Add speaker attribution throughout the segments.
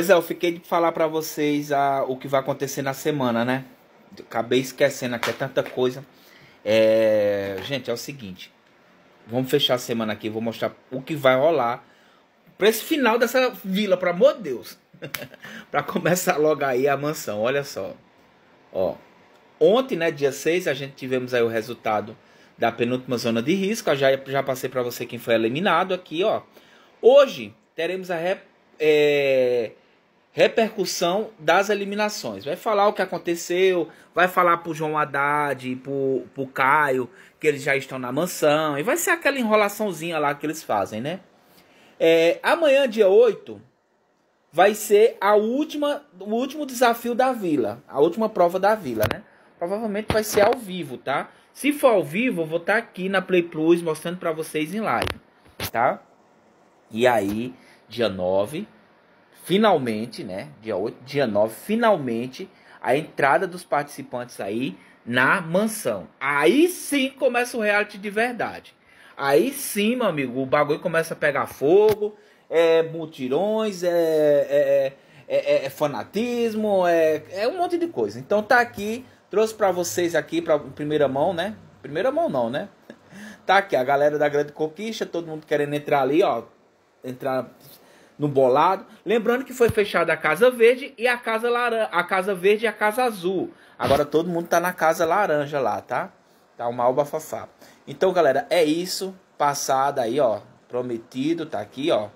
Speaker 1: Pois é, eu fiquei de falar para vocês a, o que vai acontecer na semana, né? Acabei esquecendo aqui, é tanta coisa. É... Gente, é o seguinte. Vamos fechar a semana aqui, vou mostrar o que vai rolar para esse final dessa vila, pelo amor de Deus. para começar logo aí a mansão, olha só. Ó, ontem, né, dia 6, a gente tivemos aí o resultado da penúltima zona de risco. Eu já, já passei para você quem foi eliminado aqui, ó. Hoje teremos a é, repercussão das eliminações. Vai falar o que aconteceu, vai falar pro João Haddad, pro, pro Caio, que eles já estão na mansão, e vai ser aquela enrolaçãozinha lá que eles fazem, né? É, amanhã, dia 8, vai ser a última, o último desafio da vila, a última prova da vila, né? Provavelmente vai ser ao vivo, tá? Se for ao vivo, eu vou estar tá aqui na Play Plus mostrando para vocês em live, tá? E aí, dia 9, finalmente, né? Dia 8, dia 9, finalmente, a entrada dos participantes aí na mansão. Aí sim começa o reality de verdade. Aí sim, meu amigo, o bagulho começa a pegar fogo, é mutirões, é, é, é, é fanatismo, é, é um monte de coisa. Então tá aqui, trouxe para vocês aqui, pra primeira mão, né? Primeira mão não, né? Tá aqui a galera da Grande Conquista, todo mundo querendo entrar ali, ó. Entrar no bolado. Lembrando que foi fechada a Casa Verde e a Casa Laranja, a Casa Verde e a Casa Azul. Agora todo mundo tá na Casa Laranja lá, tá? Tá uma alba fafá. Então, galera, é isso. Passada aí, ó. Prometido, tá aqui, ó.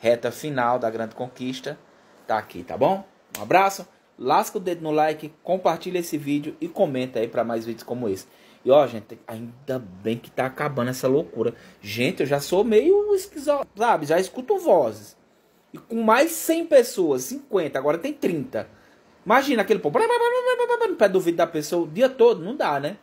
Speaker 1: Reta final da Grande Conquista. Tá aqui, tá bom? Um abraço. Lasca o dedo no like, compartilha esse vídeo e comenta aí para mais vídeos como esse. E ó, gente, ainda bem que tá acabando essa loucura. Gente, eu já sou meio esquizo, sabe? Já escuto vozes. E com mais 100 pessoas, 50, agora tem 30. Imagina aquele povo no pé do ouvido da pessoa o dia todo, não dá, né?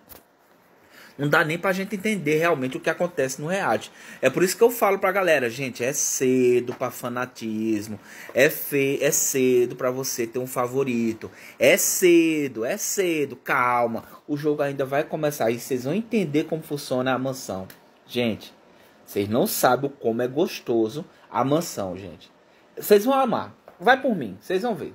Speaker 1: Não dá nem pra gente entender realmente o que acontece no reality. É por isso que eu falo pra galera, gente, é cedo pra fanatismo. É, fe é cedo pra você ter um favorito. É cedo, é cedo, calma. O jogo ainda vai começar e vocês vão entender como funciona a mansão. Gente, vocês não sabem como é gostoso a mansão, gente. Vocês vão amar. Vai por mim, vocês vão ver.